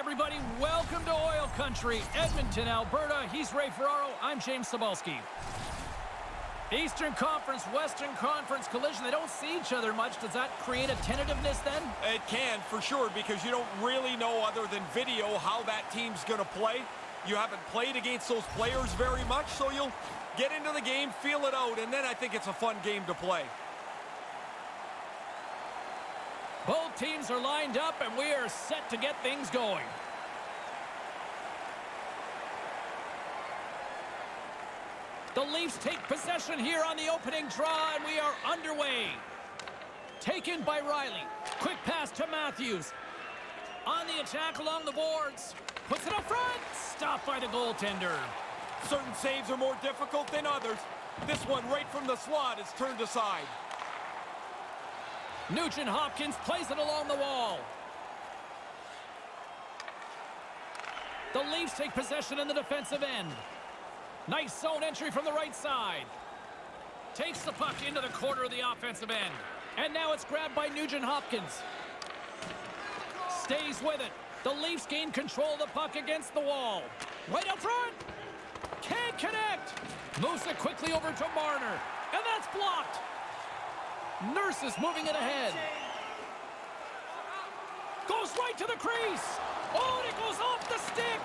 everybody. Welcome to Oil Country, Edmonton, Alberta. He's Ray Ferraro. I'm James Cybulski. Eastern Conference, Western Conference collision. They don't see each other much. Does that create a tentativeness then? It can, for sure, because you don't really know other than video how that team's going to play. You haven't played against those players very much, so you'll get into the game, feel it out, and then I think it's a fun game to play. Both teams are lined up, and we are set to get things going. The Leafs take possession here on the opening draw, and we are underway. Taken by Rielly. Quick pass to Matthews. On the attack along the boards. Puts it up front. Stopped by the goaltender. Certain saves are more difficult than others. This one right from the slot is turned aside. Nugent Hopkins plays it along the wall. The Leafs take possession in the defensive end. Nice zone entry from the right side. Takes the puck into the corner of the offensive end. And now it's grabbed by Nugent Hopkins. Stays with it. The Leafs gain control of the puck against the wall. Right up front. Can't connect. Moves it quickly over to Marner. And that's blocked. Nurse is moving it ahead. Goes right to the crease. Oh, it goes off the stick.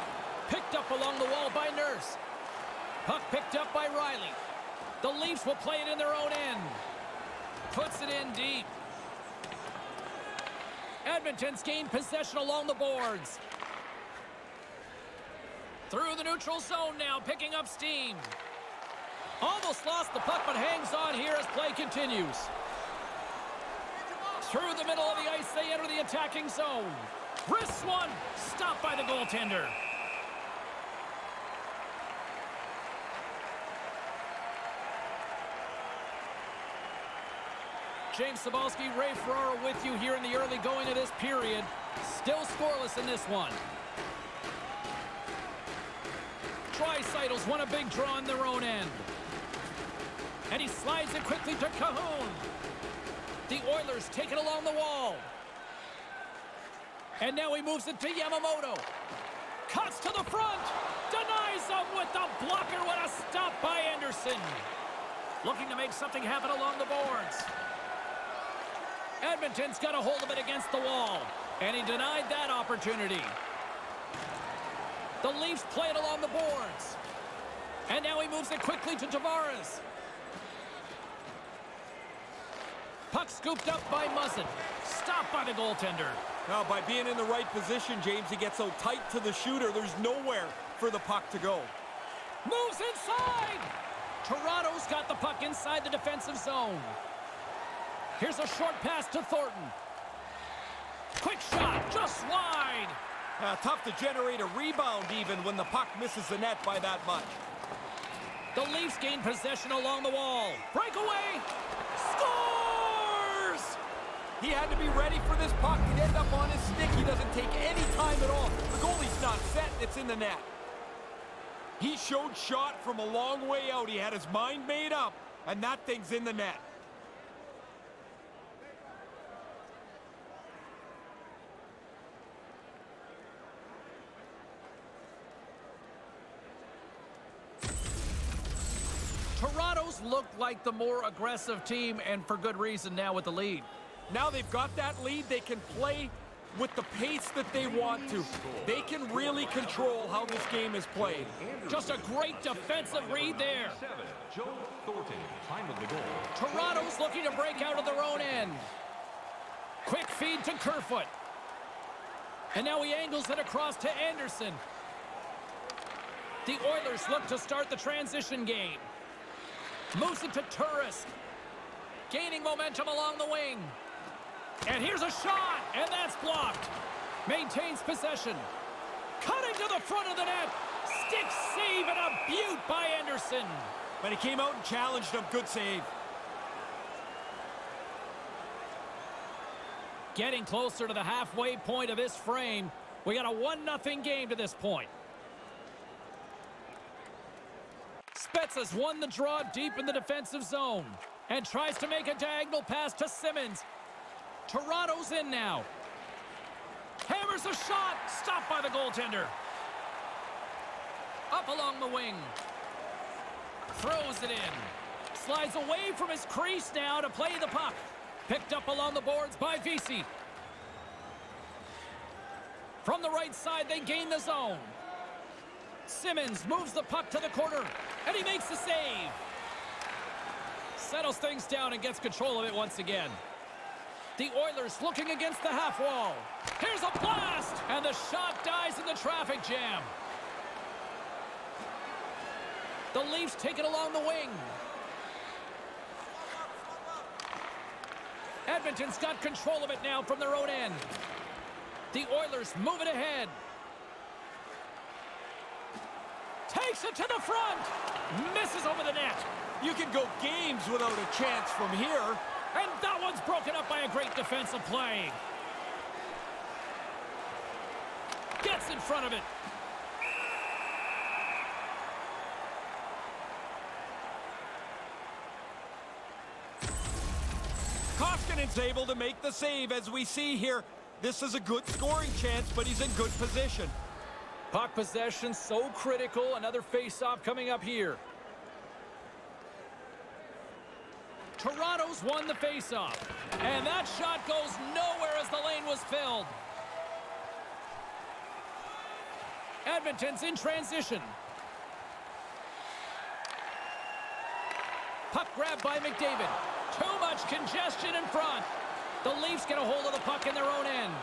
Picked up along the wall by Nurse. Puck picked up by Rielly. The Leafs will play it in their own end. Puts it in deep. Edmonton's gained possession along the boards. Through the neutral zone now, picking up steam. Almost lost the puck, but hangs on here as play continues. Through the middle of the ice, they enter the attacking zone. Wrists one, stopped by the goaltender. James Cybulski, Ray Ferraro with you here in the early going of this period. Still scoreless in this one. Draisaitl's won a big draw in their own end. And he slides it quickly to Kahun. The Oilers take it along the wall. And now he moves it to Yamamoto. Cuts to the front. Denies him with the blocker. What a stop by Andersen. Looking to make something happen along the boards. Edmonton's got a hold of it against the wall. And he denied that opportunity. The Leafs play it along the boards. And now he moves it quickly to Tavares. Puck scooped up by Muzzin. Stopped by the goaltender. Now, by being in the right position, James, he gets so tight to the shooter, there's nowhere for the puck to go. Moves inside! Toronto's got the puck inside the defensive zone. Here's a short pass to Thornton. Quick shot, just wide. Uh, tough to generate a rebound even when the puck misses the net by that much. The Leafs gain possession along the wall. Breakaway! Scores! He had to be ready for this puck. He'd end up on his stick. He doesn't take any time at all. The goalie's not set. It's in the net. He showed shot from a long way out. He had his mind made up, and that thing's in the net. Toronto's looked like the more aggressive team, and for good reason now with the lead. Now they've got that lead, they can play with the pace that they want to. They can really control how this game is played. Just a great defensive read there. Toronto's looking to break out of their own end. Quick feed to Kerfoot. And now he angles it across to Anderson. The Oilers look to start the transition game. Moves it to Turris. Gaining momentum along the wing. And here's a shot, and that's blocked. Maintains possession. Cutting to the front of the net. Stick save and a beaut by Andersen. But he came out and challenged him. Good save. Getting closer to the halfway point of this frame. We got a 1-0 game to this point. Spezza's won the draw deep in the defensive zone and tries to make a diagonal pass to Simmonds. Toronto's in now. Hammers a shot. Stopped by the goaltender. Up along the wing. Throws it in. Slides away from his crease now to play the puck. Picked up along the boards by Vesey. From the right side, they gain the zone. Simmonds moves the puck to the corner, and he makes the save. Settles things down and gets control of it once again. The Oilers looking against the half wall. Here's a blast, and the shot dies in the traffic jam. The Leafs take it along the wing. Edmonton's got control of it now from their own end. The Oilers move it ahead. Takes it to the front. Misses over the net. You can go games without a chance from here. And that one's broken up by a great defensive play. Gets in front of it. Koskinen's able to make the save as we see here. This is a good scoring chance, but he's in good position. Puck possession so critical. Another face-off coming up here. Toronto's won the face-off. And that shot goes nowhere as the lane was filled. Edmonton's in transition. Puck grabbed by McDavid. Too much congestion in front. The Leafs get a hold of the puck in their own end.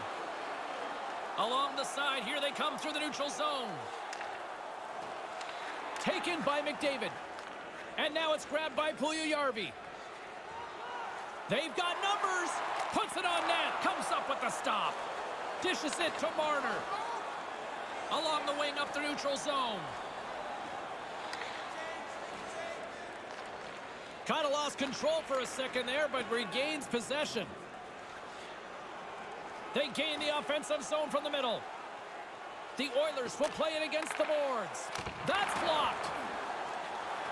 Along the side, here they come through the neutral zone. Taken by McDavid. And now it's grabbed by Puljujarvi. They've got numbers. Puts it on net. Comes up with the stop. Dishes it to Marner. Along the wing up the neutral zone. Kind of lost control for a second there, but regains possession. They gain the offensive zone from the middle. The Oilers will play it against the boards. That's blocked.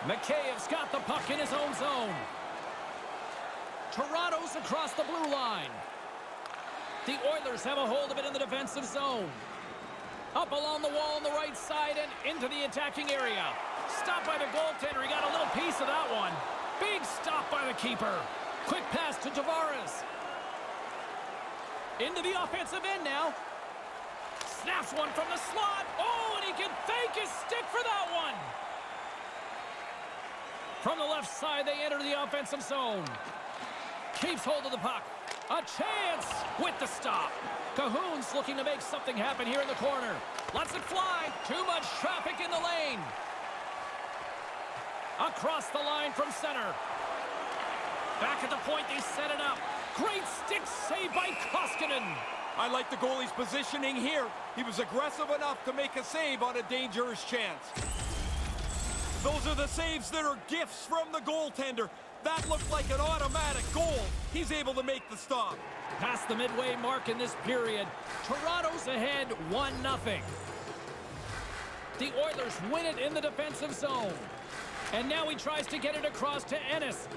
Mikheyev's got the puck in his own zone. Toronto's across the blue line. The Oilers have a hold of it in the defensive zone. Up along the wall on the right side and into the attacking area. Stopped by the goaltender. He got a little piece of that one. Big stop by the keeper. Quick pass to Tavares. Into the offensive end now. Snaps one from the slot. Oh, and he can fake his stick for that one. From the left side, they enter the offensive zone. Keeps hold of the puck. A chance with the stop. Kahun's looking to make something happen here in the corner. Lets it fly. Too much traffic in the lane. Across the line from center. Back at the point, they set it up. Great stick save by Koskinen. I like the goalie's positioning here. He was aggressive enough to make a save on a dangerous chance. Those are the saves that are gifts from the goaltender. That looked like an automatic goal. He's able to make the stop. Past the midway mark in this period, Toronto's ahead 1-0. The Oilers win it in the defensive zone. And now he tries to get it across to Ennis.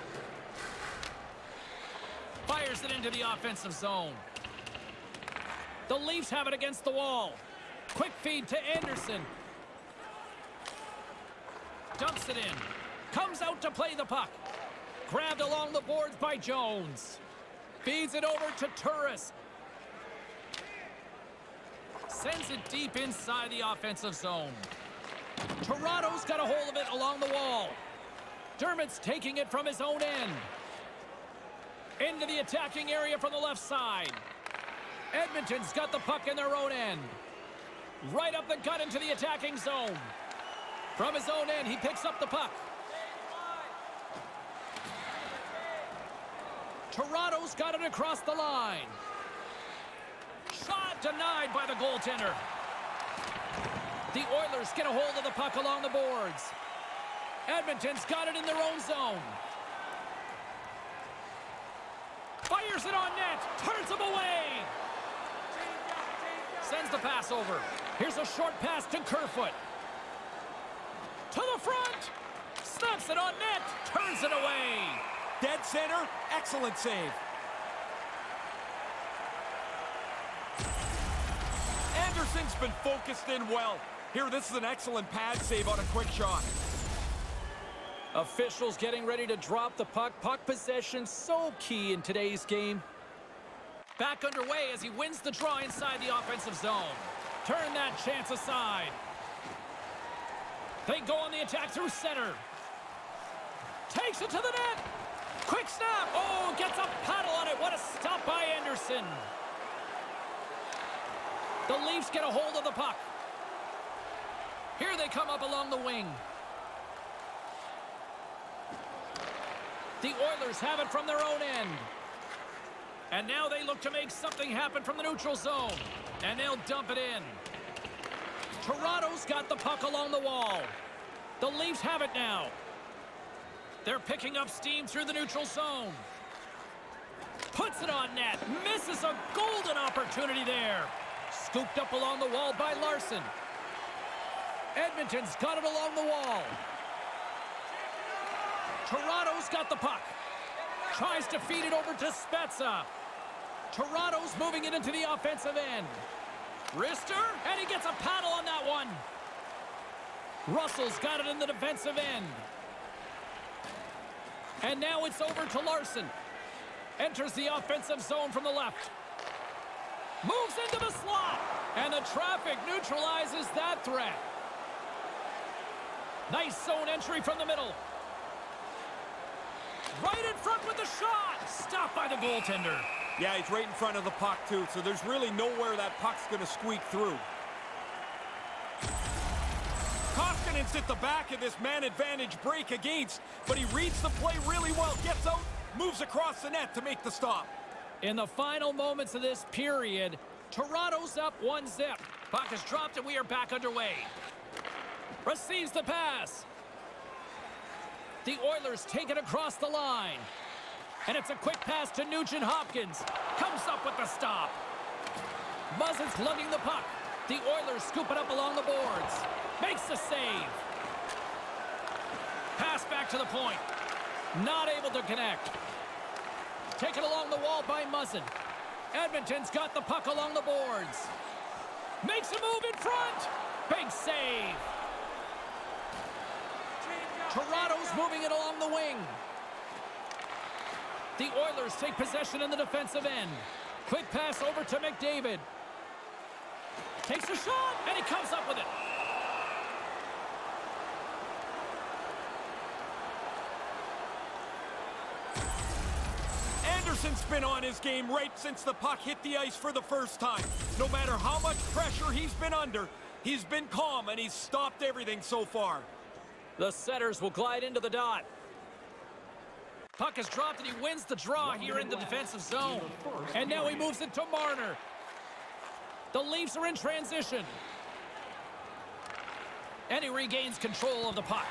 Fires it into the offensive zone. The Leafs have it against the wall. Quick feed to Anderson. Dumps it in. Comes out to play the puck. Grabbed along the boards by Jones. Feeds it over to Turris. Sends it deep inside the offensive zone. Toronto's got a hold of it along the wall. Dermott's taking it from his own end. Into the attacking area from the left side. Edmonton's got the puck in their own end. Right up the gut into the attacking zone. From his own end, he picks up the puck. Toronto's got it across the line. Shot denied by the goaltender. The Oilers get a hold of the puck along the boards. Edmonton's got it in their own zone. Fires it on net. Turns him away. Sends the pass over. Here's a short pass to Kerfoot. To the front. Snaps it on net. Turns it away. Dead center. Excellent save. Andersen's been focused in well. Here, this is an excellent pad save on a quick shot. Officials getting ready to drop the puck. Puck possession so key in today's game. Back underway as he wins the draw inside the offensive zone. Turn that chance aside. They go on the attack through center. Takes it to the net. Quick snap. Oh, gets a paddle on it. What a stop by Andersen. The Leafs get a hold of the puck. Here they come up along the wing. The Oilers have it from their own end. And now they look to make something happen from the neutral zone. And they'll dump it in. Toronto's got the puck along the wall. The Leafs have it now. They're picking up steam through the neutral zone. Puts it on net. Misses a golden opportunity there. Scooped up along the wall by Larsson. Edmonton's got it along the wall. Toronto's got the puck. Tries to feed it over to Spezza. Toronto's moving it into the offensive end. Rister, and he gets a paddle on that one. Russell's got it in the defensive end. And now it's over to Larsson. Enters the offensive zone from the left. Moves into the slot. And the traffic neutralizes that threat. Nice zone entry from the middle. Right in front with the shot. Stopped by the goaltender. Yeah, he's right in front of the puck, too, so there's really nowhere that puck's going to squeak through. Koskinen's at the back of this man advantage break against, but he reads the play really well, gets out, moves across the net to make the stop. In the final moments of this period, Toronto's up one zip. Puck is dropped and we are back underway. Receives the pass. The Oilers take it across the line. And it's a quick pass to Nugent Hopkins. Comes up with the stop. Muzzin's lugging the puck. The Oilers scoop it up along the boards. Makes the save. Pass back to the point. Not able to connect. Taken along the wall by Muzzin. Edmonton's got the puck along the boards. Makes a move in front. Big save. Toronto's moving it along the wing. The Oilers take possession in the defensive end. Quick pass over to McDavid. Takes a shot, and he comes up with it. Andersen's been on his game right since the puck hit the ice for the first time. No matter how much pressure he's been under, he's been calm, and he's stopped everything so far. The setters will glide into the dot. Puck is dropped and he wins the draw here in the defensive zone. And now he moves it to Marner. The Leafs are in transition. And he regains control of the puck.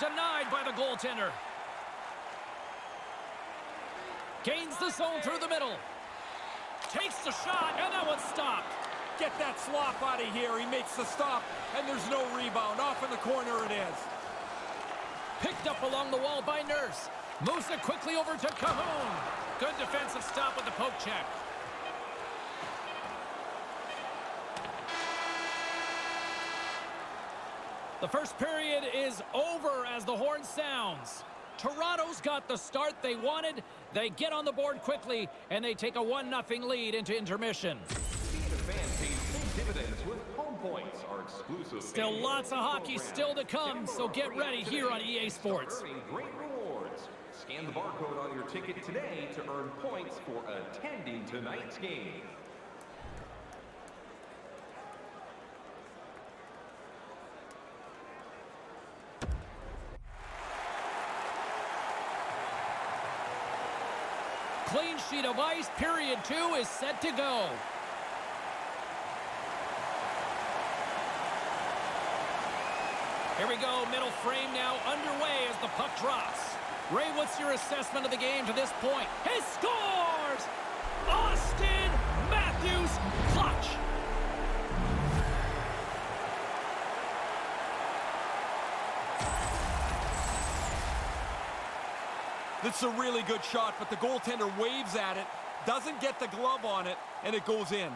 Denied by the goaltender. Gains the zone through the middle. Takes the shot, and that one's stopped. Get that slop out of here. He makes the stop, and there's no rebound. Off in the corner it is. Picked up along the wall by Nurse. Moves it quickly over to Kahun. Good defensive stop with the poke check. The first period is over as the horn sounds. Toronto's got the start they wanted. They get on the board quickly, and they take a 1-0 lead into intermission. Still lots of hockey still to come, so get ready here on EA Sports. Scan the barcode on your ticket today to earn points for attending tonight's game. Clean sheet of ice, period two is set to go. Here we go, middle frame now underway as the puck drops. Ray, what's your assessment of the game to this point? He scores! Austin It's a really good shot, but the goaltender waves at it, doesn't get the glove on it, and it goes in.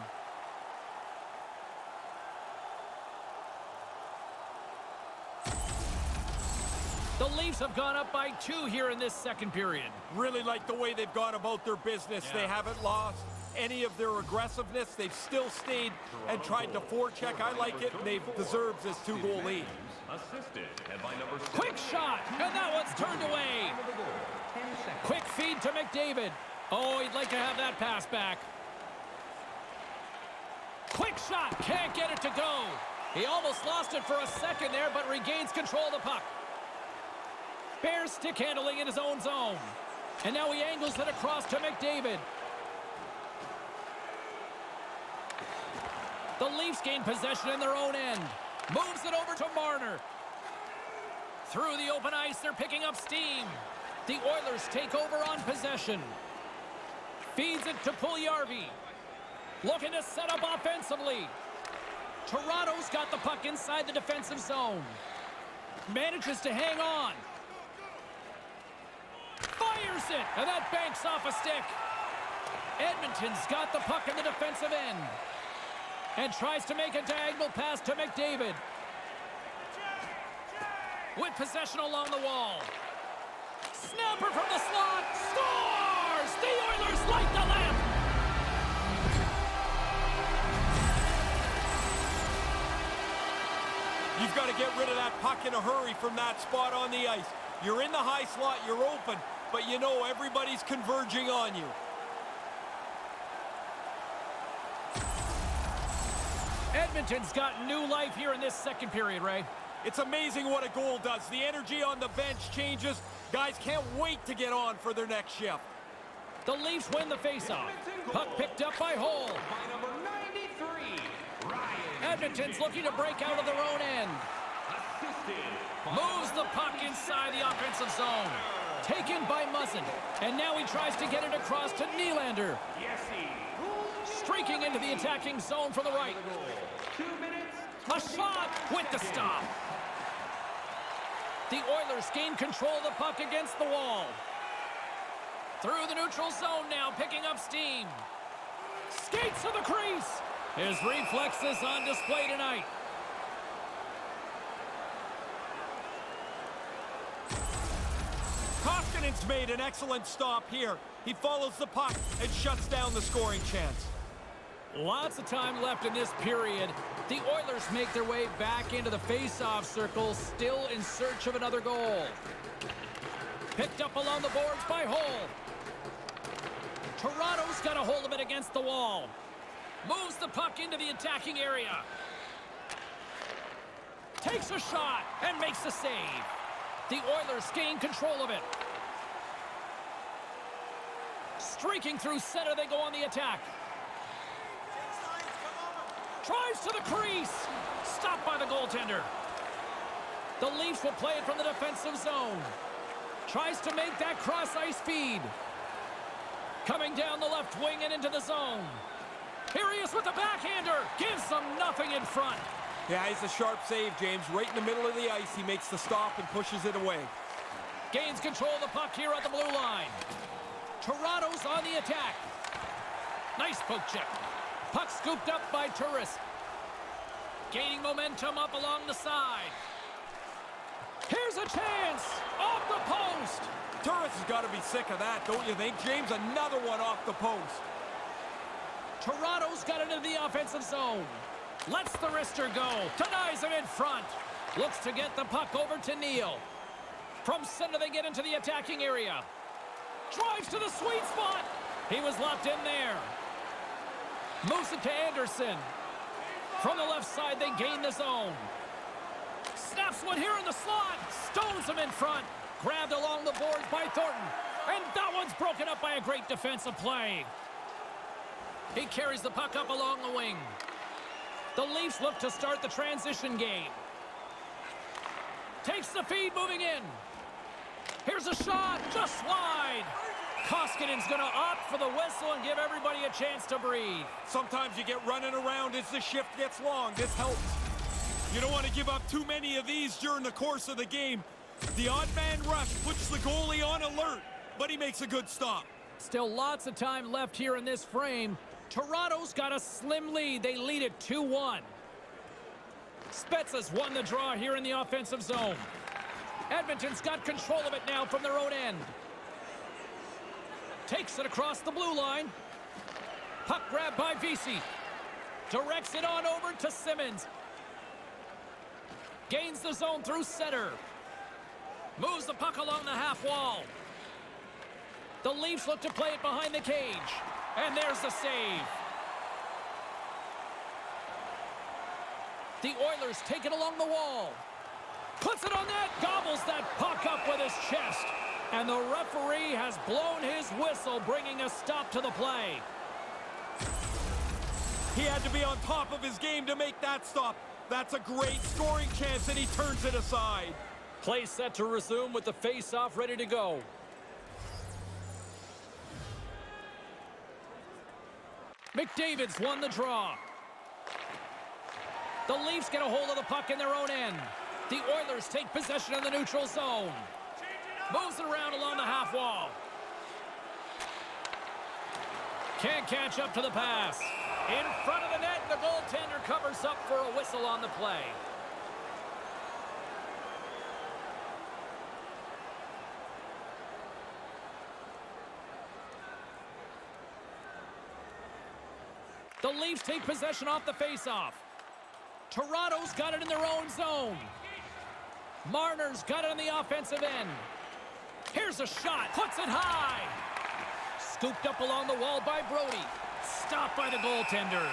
The Leafs have gone up by two here in this second period. Really like the way they've gone about their business. Yeah. They haven't lost any of their aggressiveness. They've still stayed and tried to forecheck. I like it, they've deserved this two-goal lead. Quick shot, and that one's turned away. Time of the goal, 10 seconds. Quick feed to McDavid. Oh, he'd like to have that pass back. Quick shot, can't get it to go. He almost lost it for a second there, but regains control of the puck. Bears stick handling in his own zone. And now he angles it across to McDavid. The Leafs gain possession in their own end. Moves it over to Marner. Through the open ice, they're picking up steam. The Oilers take over on possession. Feeds it to Puljujarvi. Looking to set up offensively. Toronto's got the puck inside the defensive zone. Manages to hang on. Fires it, and that banks off a stick. Edmonton's got the puck in the defensive end. And tries to make a diagonal pass to McDavid. With possession along the wall. Snapper from the slot. Scores! The Oilers light the lamp. You've got to get rid of that puck in a hurry from that spot on the ice. You're in the high slot, you're open, but you know everybody's converging on you. Edmonton's got new life here in this second period, Ray. It's amazing what a goal does. The energy on the bench changes. Guys can't wait to get on for their next shift. The Leafs win the faceoff. Puck picked up by Hole. By number 93, Ryan. Edmonton's looking to break out of their own end. Moves the puck inside the offensive zone. Taken by Muzzin. And now he tries to get it across to Nylander. Streaking into the attacking zone from the right. A shot with the stop. The Oilers gain control of the puck against the wall. Through the neutral zone now, picking up steam. Skates to the crease. His reflexes on display tonight. Koskinen's made an excellent stop here. He follows the puck and shuts down the scoring chance. Lots of time left in this period. The Oilers make their way back into the face-off circle, still in search of another goal. Picked up along the boards by Hull. Toronto's got a hold of it against the wall. Moves the puck into the attacking area. Takes a shot and makes the save. The Oilers gain control of it. Streaking through center, they go on the attack. Drives to the crease. Stopped by the goaltender. The Leafs will play it from the defensive zone. Tries to make that cross ice feed. Coming down the left wing and into the zone. Here he is with the backhander. Gives them nothing in front. Yeah, he's a sharp save, James. Right in the middle of the ice, he makes the stop and pushes it away. Gains control of the puck here at the blue line. Toronto's on the attack. Nice poke check. Puck scooped up by Turris. Gaining momentum up along the side. Here's a chance. Off the post. Turris has got to be sick of that, don't you think, James? Another one off the post. Toronto's got it into the offensive zone. Lets the wrister go. Denies him in front. Looks to get the puck over to Neal. From center, they get into the attacking area. Drives to the sweet spot. He was locked in there. Moves it to Anderson. From the left side, they gain the zone. Snaps one here in the slot. Stones him in front. Grabbed along the boards by Thornton. And that one's broken up by a great defensive play. He carries the puck up along the wing. The Leafs look to start the transition game. Takes the feed moving in. Here's a shot, just wide. Koskinen's going to opt for the whistle and give everybody a chance to breathe. Sometimes you get running around as the shift gets long. This helps. You don't want to give up too many of these during the course of the game. The odd man rush puts the goalie on alert, but he makes a good stop. Still lots of time left here in this frame. Toronto's got a slim lead. They lead it 2-1. Spezza's won the draw here in the offensive zone. Edmonton's got control of it now from their own end. Takes it across the blue line. Puck grab by Vesey. Directs it on over to Simmonds. Gains the zone through center. Moves the puck along the half wall. The Leafs look to play it behind the cage. And there's the save. The Oilers take it along the wall. Puts it on net, gobbles that puck up with his chest. And the referee has blown his whistle, bringing a stop to the play. He had to be on top of his game to make that stop. That's a great scoring chance, and he turns it aside. Play set to resume with the face-off ready to go. McDavid's won the draw. The Leafs get a hold of the puck in their own end. The Oilers take possession of the neutral zone. Moves it around along the half wall. Can't catch up to the pass. In front of the net, the goaltender covers up for a whistle on the play. The Leafs take possession off the faceoff. Toronto's got it in their own zone. Marner's got it on the offensive end. Here's a shot. Puts it high. Scooped up along the wall by Brodie. Stopped by the goaltender.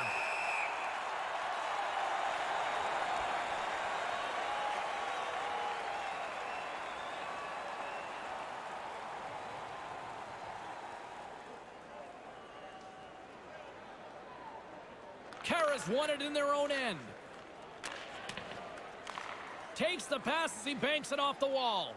Kara's won it in their own end. Takes the pass as he banks it off the wall.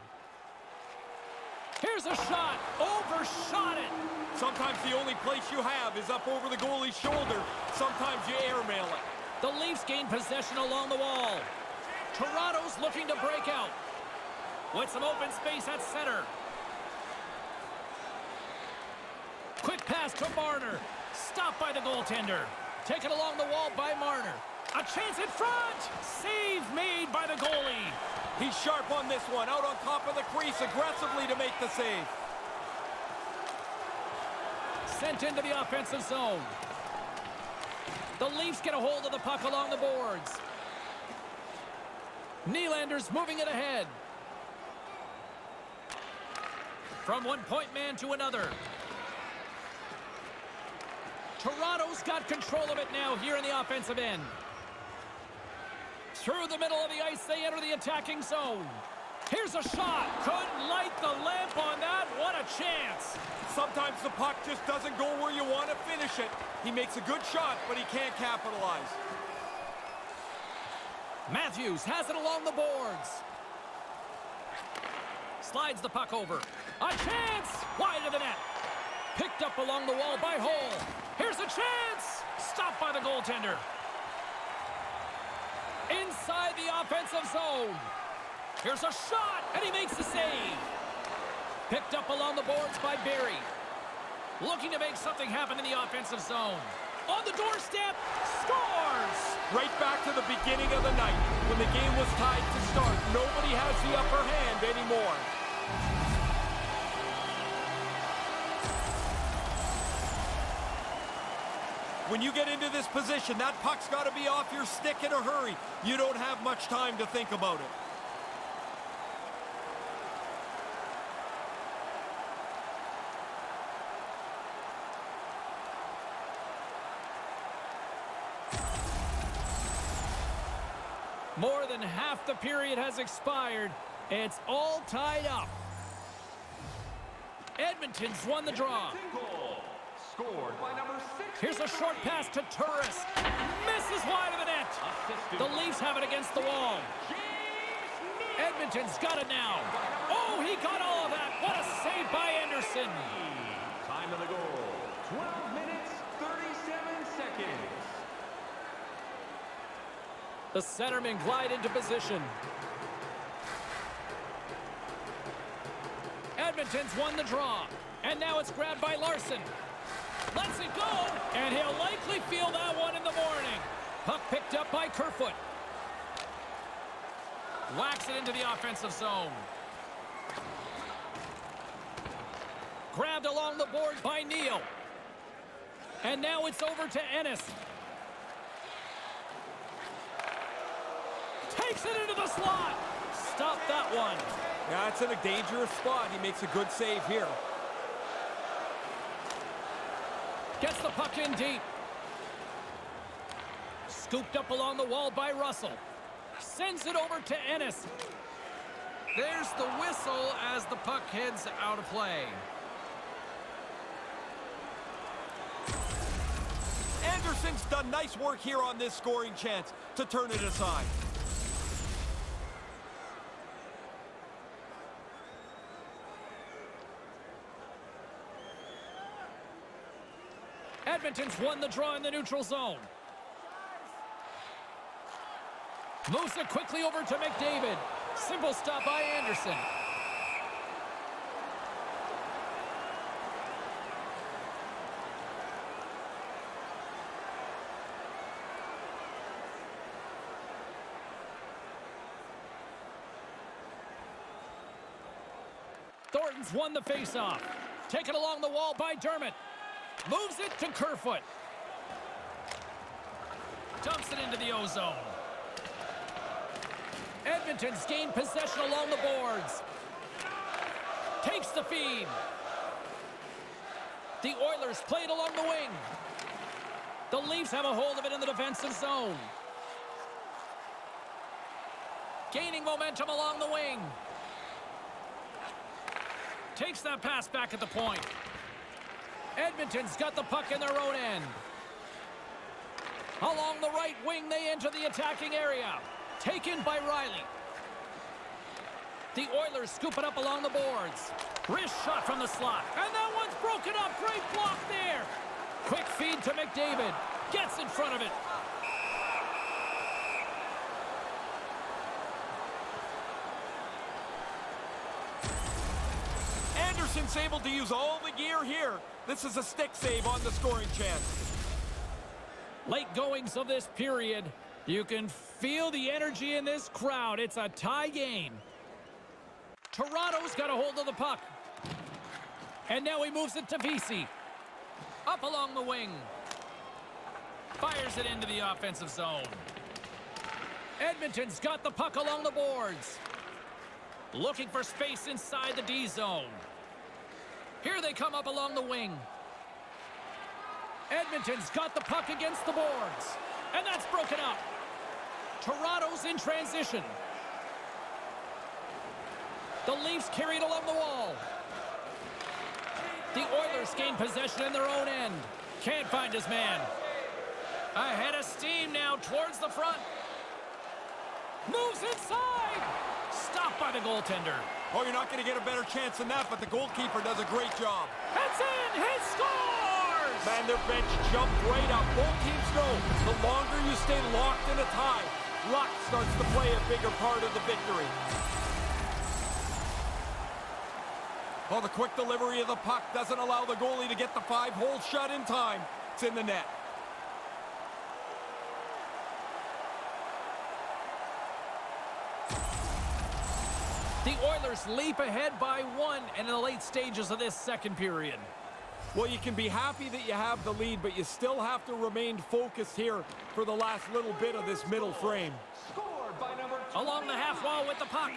Here's a shot. Overshot it. Sometimes the only place you have is up over the goalie's shoulder. Sometimes you airmail it. The Leafs gain possession along the wall. Toronto's looking to break out. With some open space at center. Quick pass to Marner. Stopped by the goaltender. Taken along the wall by Marner. A chance in front! Save made by the goalie. He's sharp on this one, out on top of the crease aggressively to make the save. Sent into the offensive zone. The Leafs get a hold of the puck along the boards. Nylander's moving it ahead. From one point man to another. Toronto's got control of it now here in the offensive end. Through the middle of the ice, they enter the attacking zone. Here's a shot. Couldn't light the lamp on that. What a chance. Sometimes the puck just doesn't go where you want to finish it. He makes a good shot, but he can't capitalize. Matthews has it along the boards. Slides the puck over. A chance! Wide of the net. Picked up along the wall by Hole. Here's a chance! Stopped by the goaltender. Inside the offensive zone. Here's a shot, and he makes the save. Picked up along the boards by Barrie. Looking to make something happen in the offensive zone. On the doorstep, scores! Right back to the beginning of the night, when the game was tied to start. Nobody has the upper hand anymore. When you get into this position, that puck's got to be off your stick in a hurry. You don't have much time to think about it. More than half the period has expired. It's all tied up. Edmonton's won the draw. Scored by number six. Here's a short pass to Turris. Misses wide of the net. The Leafs have it against the wall. Edmonton's got it now. Oh, he got all of that. What a save by Andersen. Time of the goal. 12 minutes, 37 seconds. The centermen glide into position. Edmonton's won the draw. And now it's grabbed by Larsson. Lets it go. And he'll likely feel that one in the morning. Puck picked up by Kerfoot. Whacks it into the offensive zone. Grabbed along the boards by Neal. And now it's over to Ennis. Takes it into the slot. Stop that one. It's in a dangerous spot. He makes a good save here. Gets the puck in deep. Scooped up along the wall by Russell. Sends it over to Ennis. There's the whistle as the puck heads out of play. Andersen's done nice work here on this scoring chance to turn it aside. Edmonton's won the draw in the neutral zone. Moves it quickly over to McDavid. Simple stop by Andersen. Thornton's won the faceoff. Taken along the wall by Dermott. Moves it to Kerfoot. Dumps it into the ozone. Edmonton's gained possession along the boards. Takes the feed. The Oilers play it along the wing. The Leafs have a hold of it in the defensive zone. Gaining momentum along the wing. Takes that pass back at the point. Edmonton's got the puck in their own end. Along the right wing, they enter the attacking area. Taken by Rielly. The Oilers scoop it up along the boards. Wrist shot from the slot. And that one's broken up. Great block there. Quick feed to McDavid. Gets in front of it. Able to use all the gear here. This is a stick save on the scoring chance. Late goings of this period. You can feel the energy in this crowd. It's a tie game. Toronto's got a hold of the puck. And now he moves it to Vesey. Up along the wing. Fires it into the offensive zone. Edmonton's got the puck along the boards. Looking for space inside the D zone. Here they come up along the wing. Edmonton's got the puck against the boards. And that's broken up. Toronto's in transition. The Leafs carried along the wall. The Oilers gain possession in their own end. Can't find his man. Ahead of steam now towards the front. Moves inside. Stopped by the goaltender. Oh, you're not going to get a better chance than that, but the goalkeeper does a great job. It's in. He scores! Man, their bench jumped right up. Both teams know the longer you stay locked in a tie, luck starts to play a bigger part of the victory. Oh, the quick delivery of the puck doesn't allow the goalie to get the five holes shut in time. It's in the net. The Oilers leap ahead by one and in the late stages of this second period. Well, you can be happy that you have the lead, but you still have to remain focused here for the last little bit of this middle frame. Scored by number Along the half wall with the puck.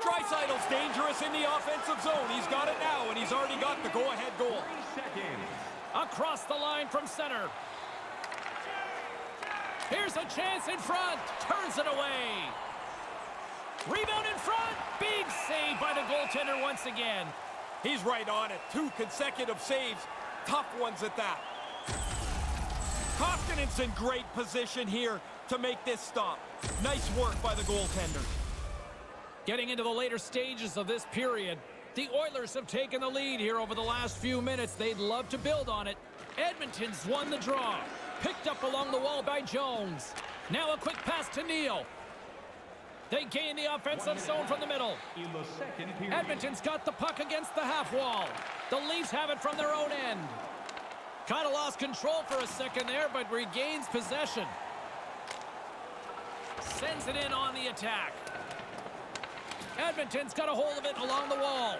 Draisaitl's dangerous in the offensive zone. He's got it now, and he's already got the go-ahead goal. seconds. Across the line from center. Here's a chance in front. Turns it away. Rebound in front. Big save by the goaltender once again. He's right on it. Two consecutive saves. Tough ones at that. Koskinen's in great position here to make this stop. Nice work by the goaltender. Getting into the later stages of this period, the Oilers have taken the lead here over the last few minutes. They'd love to build on it. Edmonton's won the draw. Picked up along the wall by Jones. Now a quick pass to Neal. They gain the offensive zone from the middle. In the second period. Edmonton's got the puck against the half wall. The Leafs have it from their own end. Kind of lost control for a second there, but regains possession. Sends it in on the attack. Edmonton's got a hold of it along the wall.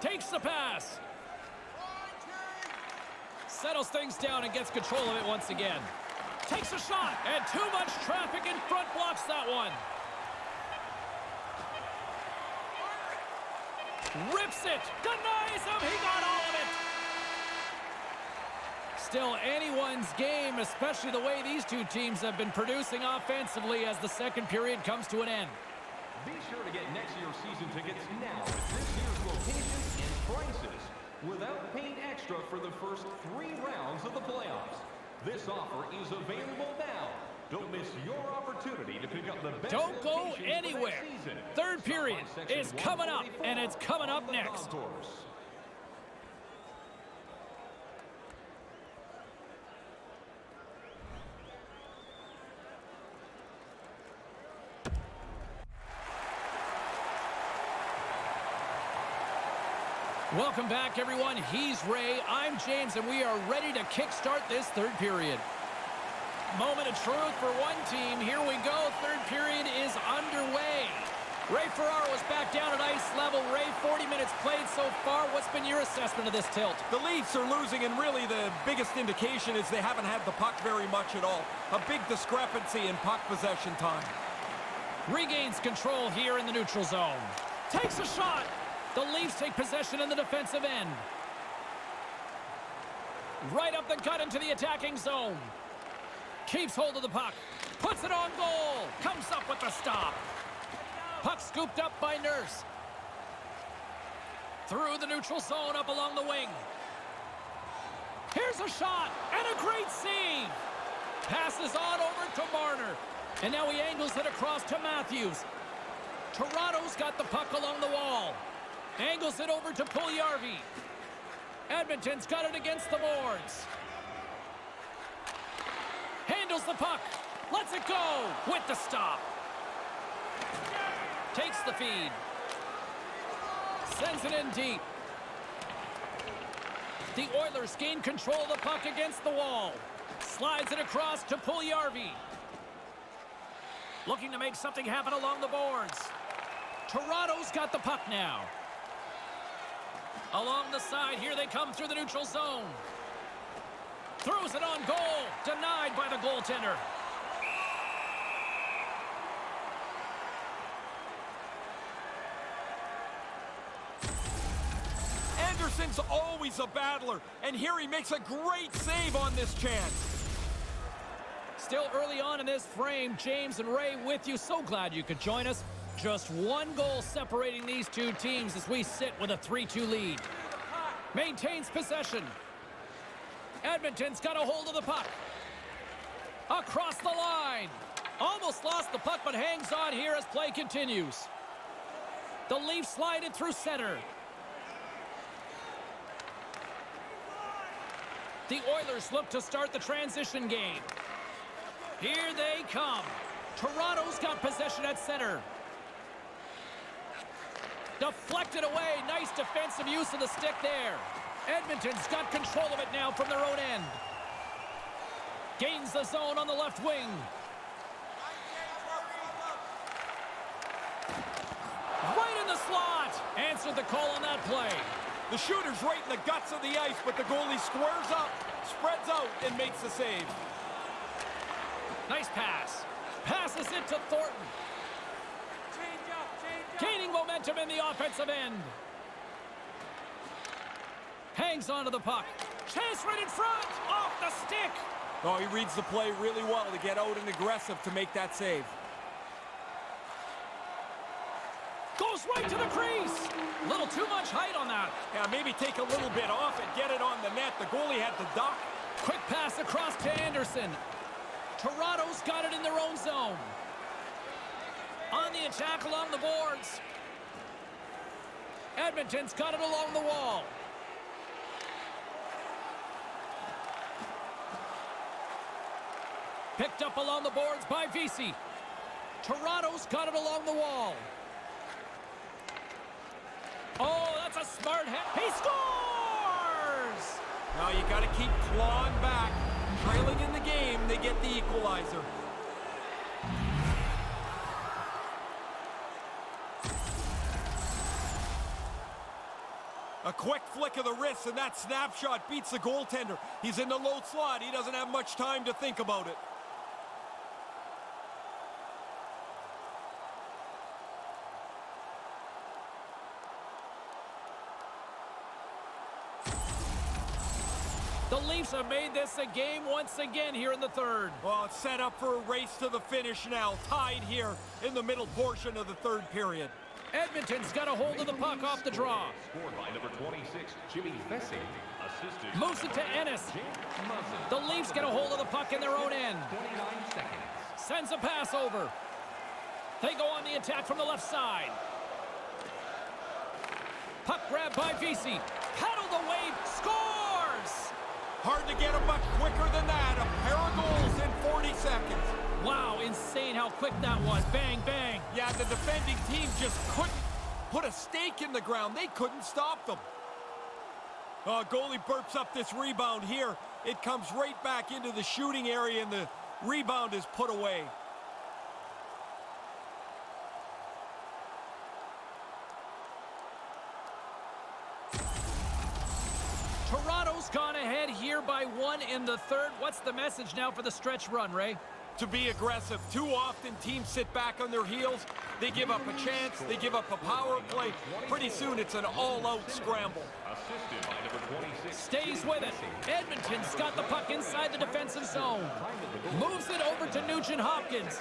Takes the pass. Settles things down and gets control of it once again. Takes a shot, and too much traffic in front blocks that one. Rips it, denies him, he got all of it. Still anyone's game, especially the way these two teams have been producing offensively as the second period comes to an end. Be sure to get next year's season tickets now this year's locations and prices without paying extra for the first three rounds of the playoffs. This offer is available now. Don't miss your opportunity to pick up the best Don't go locations for next anywhere. Third period is coming up, and it's coming up next. Welcome back, everyone. He's Ray. I'm James, and we are ready to kickstart this third period. Moment of truth for one team. Here we go. Third period is underway. Ray Ferraro is back down at ice level. Ray, 40 minutes played so far. What's been your assessment of this tilt? The Leafs are losing, and really the biggest indication is they haven't had the puck very much at all. A big discrepancy in puck possession time. Regains control here in the neutral zone. Takes a shot. The Leafs take possession in the defensive end. Right up the gut into the attacking zone. Keeps hold of the puck. Puts it on goal. Comes up with the stop. Puck scooped up by Nurse. Through the neutral zone up along the wing. Here's a shot and a great save. Passes on over to Marner. And now he angles it across to Matthews. Toronto's got the puck along the wall. Angles it over to Puljujarvi. Edmonton's got it against the boards. Handles the puck. Lets it go with the stop. Takes the feed. Sends it in deep. The Oilers gain control of the puck against the wall. Slides it across to Puljujarvi. Looking to make something happen along the boards. Toronto's got the puck now. Along the side, here they come through the neutral zone. Throws it on goal. Denied by the goaltender. Andersen's always a battler, and here he makes a great save on this chance. Still early on in this frame, James and Ray with you. So glad you could join us. Just one goal separating these two teams as we sit with a 3-2 lead. Maintains possession. Edmonton's got a hold of the puck. Across the line. Almost lost the puck, but hangs on here as play continues. The Leafs slide it through center. The Oilers look to start the transition game. Here they come. Toronto's got possession at center. Deflected away. Nice defensive use of the stick there. Edmonton's got control of it now from their own end. Gains the zone on the left wing. Right in the slot. Answered the call on that play. The shooter's right in the guts of the ice, but the goalie squares up, spreads out, and makes the save. Nice pass. Passes it to Thornton. Gaining momentum in the offensive end. Hangs onto the puck. Chase right in front. Off the stick. Oh, he reads the play really well to get out and aggressive to make that save. Goes right to the crease. A Little too much height on that. Yeah, maybe take a little bit off and get it on the net. The goalie had to duck. Quick pass across to Andersen. Toronto's got it in their own zone. On the attack along the boards. Edmonton's got it along the wall. Picked up along the boards by Vesey. Toronto's got it along the wall. Oh, that's a smart hit. He scores! Now you got to keep clawing back. Trailing in the game, they get the equalizer. A quick flick of the wrist, and that snapshot beats the goaltender. He's in the low slot. He doesn't have much time to think about it. The Leafs have made this a game once again here in the third. Well, it's set up for a race to the finish now. Tied here in the middle portion of the third period. Edmonton's got a hold of the puck off the draw. Scored by number 26, Jimmy Vesey. Assisted Moves it to Ennis. The Leafs get a hold of the puck in their own end. 29 seconds. Sends a pass over. They go on the attack from the left side. Puck grabbed by Vesey. Paddled away. Scores! Hard to get a much quicker than that. A pair of goals in 40 seconds. Wow, insane how quick that was. Bang, bang. Yeah, the defending team just couldn't put a stake in the ground. They couldn't stop them. Uh, goalie burps up this rebound here. It comes right back into the shooting area, and the rebound is put away. Toronto's gone ahead here by one in the third. What's the message now for the stretch run, Ray? To be aggressive. Too often teams sit back on their heels. They give up a chance. They give up a power play. Pretty soon it's an all-out scramble. Assisted by number 26. Stays with it. Edmonton's got the puck inside the defensive zone. Moves it over to Nugent Hopkins.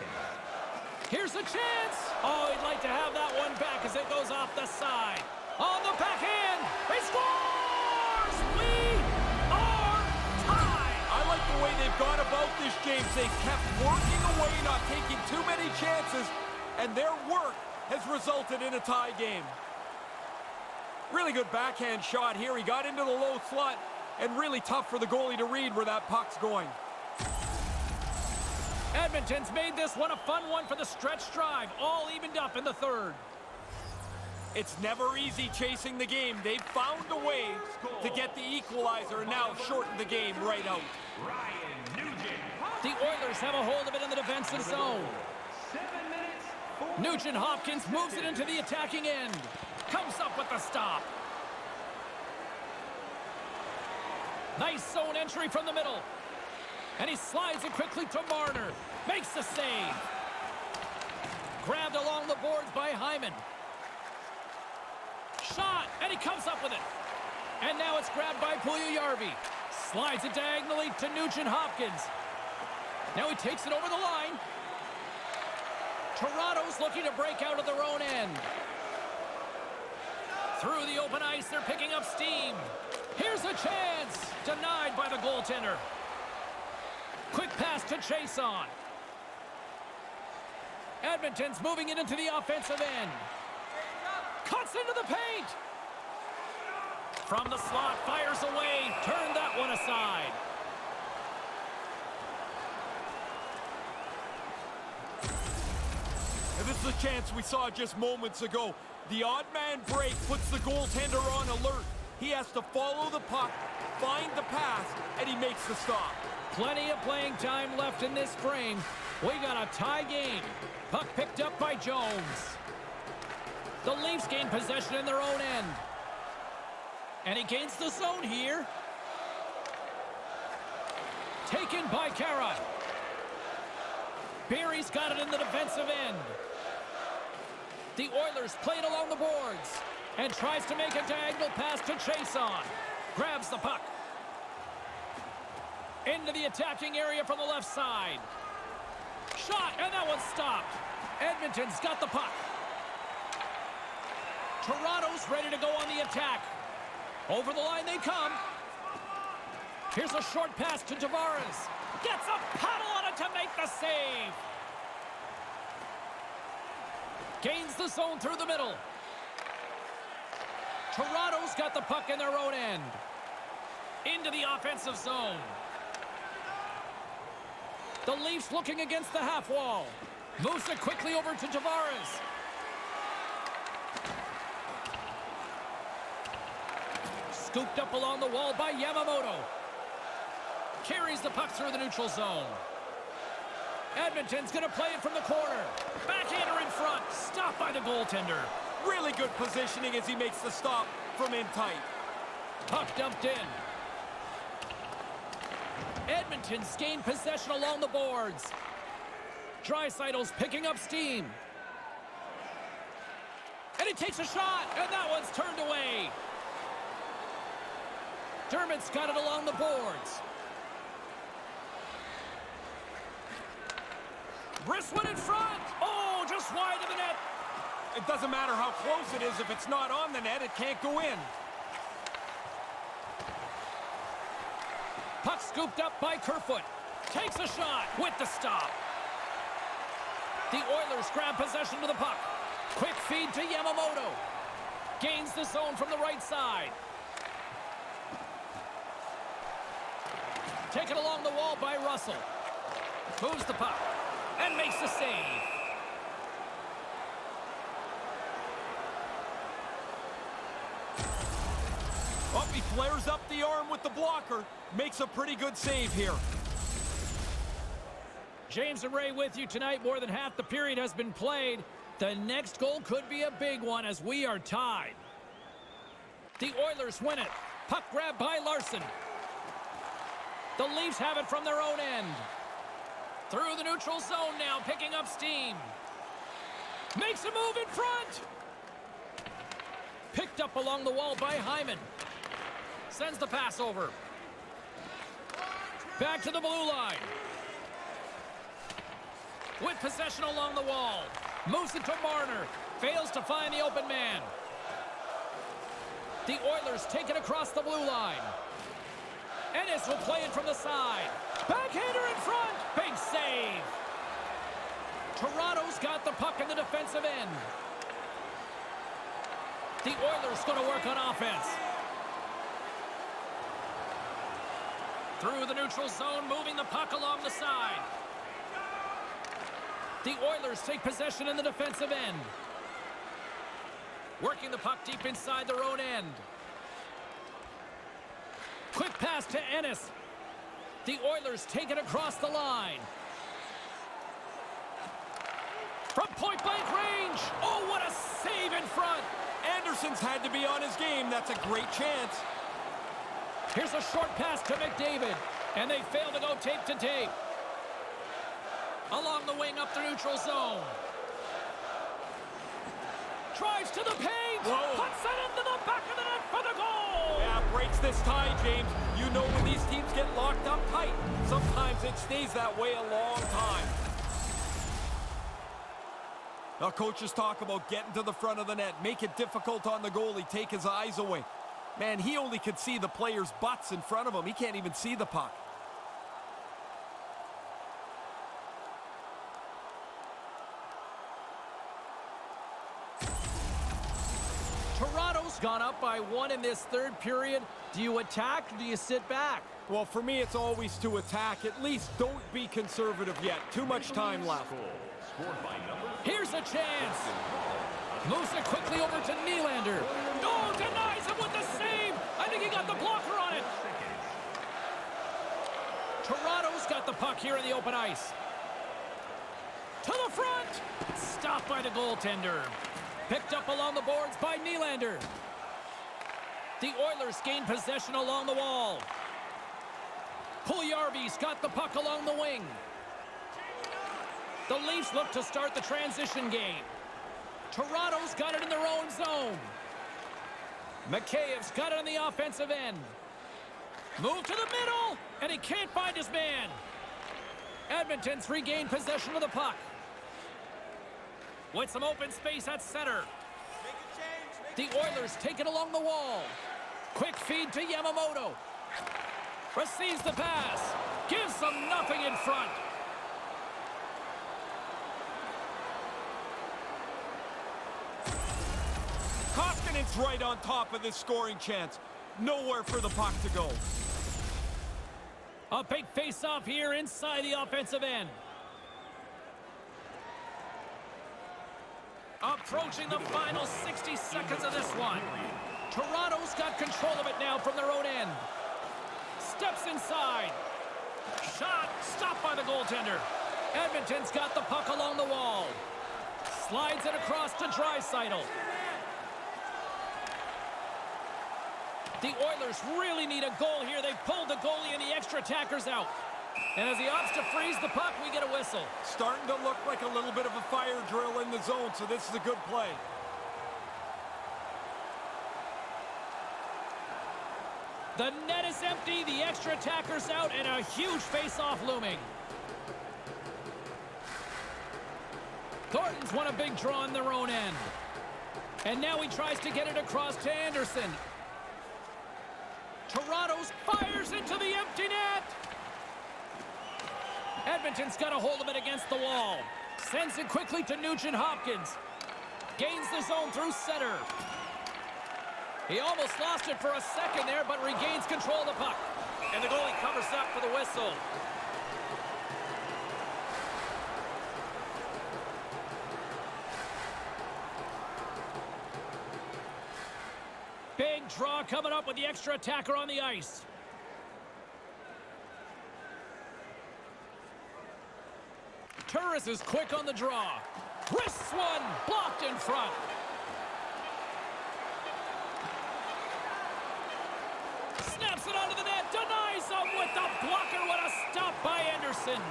Here's a chance. Oh, he'd like to have that one back as it goes off the side. On the backhand. He scores! The way they've gone about this, James. They've kept working away, not taking too many chances, and their work has resulted in a tie game. Really good backhand shot here. He got into the low slot, and really tough for the goalie to read where that puck's going. Edmonton's made this one a fun one for the stretch drive. All evened up in the third. It's never easy chasing the game. They've found a way to get the equalizer and now shorten the game right out. Ryan Nugent. The Oilers have a hold of it in the defensive zone. Seven minutes. Nugent Hopkins moves it into the attacking end. Comes up with the stop. Nice zone entry from the middle. And he slides it quickly to Marner. Makes the save. Grabbed along the boards by Hyman. Shot, and he comes up with it. And now it's grabbed by Puljujarvi. Slides it diagonally to Nugent Hopkins. Now he takes it over the line. Toronto's looking to break out of their own end. Through the open ice, they're picking up steam. Here's a chance. Denied by the goaltender. Quick pass to Chiasson. Edmonton's moving it into the offensive end. Cuts into the paint. From the slot, fires away. Turn that one aside. And this is a chance we saw just moments ago. The odd man break puts the goaltender on alert. He has to follow the puck, find the pass, and he makes the stop. Plenty of playing time left in this frame. We got a tie game. Puck picked up by Jones. The Leafs gain possession in their own end. And he gains the zone here. Taken by Khaira. Barrie's got it in the defensive end. The Oilers play it along the boards and tries to make a diagonal pass to Chiasson. Grabs the puck. Into the attacking area from the left side. Shot, and that one's stopped. Edmonton's got the puck. Toronto's ready to go on the attack. Over the line they come. Here's a short pass to Tavares. Gets a paddle on it to make the save. Gains the zone through the middle. Toronto's got the puck in their own end. Into the offensive zone. The Leafs looking against the half wall. Moves it quickly over to Tavares. Scooped up along the wall by Yamamoto. Carries the puck through the neutral zone. Edmonton's going to play it from the corner. Backhander in front. Stopped by the goaltender. Really good positioning as he makes the stop from in tight. Puck dumped in. Edmonton's gained possession along the boards. Draisaitl's picking up steam. And he takes a shot, and that one's turned away. Dermott's got it along the boards. Brisswood in front. Oh, just wide of the net. It doesn't matter how close it is. If it's not on the net, it can't go in. Puck scooped up by Kerfoot. Takes a shot with the stop. The Oilers grab possession to the puck. Quick feed to Yamamoto. Gains the zone from the right side. Taken along the wall by Russell. Moves the puck and makes the save. Up, he flares up the arm with the blocker. Makes a pretty good save here. James and Ray with you tonight. More than half the period has been played. The next goal could be a big one as we are tied. The Oilers win it. Puck grab by Larsson. The Leafs have it from their own end. Through the neutral zone now, picking up steam. Makes a move in front. Picked up along the wall by Hyman. Sends the pass over. Back to the blue line. With possession along the wall. Moves it to Marner. Fails to find the open man. The Oilers take it across the blue line. Ennis will play it from the side. Backhander in front. Big save. Toronto's got the puck in the defensive end. The Oilers going to work on offense. Through the neutral zone, moving the puck along the side. The Oilers take possession in the defensive end. Working the puck deep inside their own end. Quick pass to Ennis. The Oilers take it across the line. From point-blank range. Oh, what a save in front. Andersen's had to be on his game. That's a great chance. Here's a short pass to McDavid. And they fail to go tape to tape. Along the wing up the neutral zone. Drives to the Whoa. Puts it into the back of the net for the goal. Yeah, breaks this tie, James. You know when these teams get locked up tight, sometimes it stays that way a long time. Now, coaches talk about getting to the front of the net, make it difficult on the goalie, take his eyes away. Man, he only could see the players' butts in front of him. He can't even see the puck. Gone up by one in this third period. Do you attack or do you sit back? Well, for me, it's always to attack. At least don't be conservative yet. Too much time left. Scored by number Here's a chance. Moves it quickly over to Nylander. Oh, denies him with the save. I think he got the blocker on it. Toronto's got the puck here in the open ice. To the front. Stopped by the goaltender. Picked up along the boards by Nylander. The Oilers gain possession along the wall. Puljujarvi's got the puck along the wing. The Leafs look to start the transition game. Toronto's got it in their own zone. Mikheyev's got it on the offensive end. Move to the middle, and he can't find his man. Edmonton's regained possession of the puck. With some open space at center. The Oilers take it along the wall. Quick feed to Yamamoto. Receives the pass. Gives them nothing in front. Koskinen's right on top of this scoring chance. Nowhere for the puck to go. A big face-off here inside the offensive end. Approaching the final 60 seconds of this one. Toronto's got control of it now from their own end. Steps inside. Shot stopped by the goaltender. Edmonton's got the puck along the wall. Slides it across to Draisaitl. The Oilers really need a goal here. They pulled the goalie and the extra attackers out. And as he opts to freeze the puck, we get a whistle. Starting to look like a little bit of a fire drill in the zone, so this is a good play. The net is empty, the extra attacker's out, and a huge face-off looming. Thornton's won a big draw on their own end. And now he tries to get it across to Andersen. Toronto's fires into the empty net. Edmonton's got a hold of it against the wall. Sends it quickly to Nugent Hopkins. Gains the zone through center. He almost lost it for a second there, but regains control of the puck. And the goalie covers up for the whistle. Big draw coming up with the extra attacker on the ice. Turris is quick on the draw. Wrists one, blocked in front. Snaps it onto the net, denies him with the blocker. What a stop by Andersen.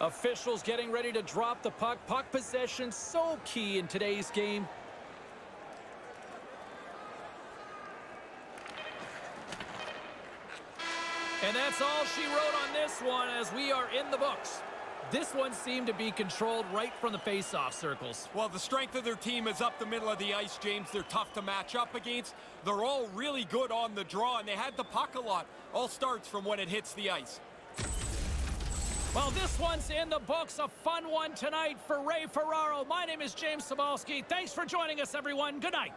Officials getting ready to drop the puck. Puck possession so key in today's game. And that's all she wrote on this one as we are in the books. This one seemed to be controlled right from the face-off circles. Well, the strength of their team is up the middle of the ice, James. They're tough to match up against. They're all really good on the draw, and they had the puck a lot. All starts from when it hits the ice. Well, this one's in the books. A fun one tonight for Ray Ferraro. My name is James Cybulski. Thanks for joining us, everyone. Good night.